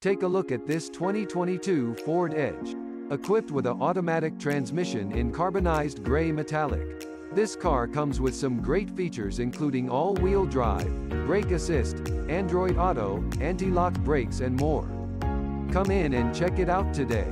Take a look at this 2022 Ford Edge. Equipped with an automatic transmission in carbonized gray metallic. This car comes with some great features including all-wheel drive, brake assist, Android Auto, anti-lock brakes and more. Come in and check it out today.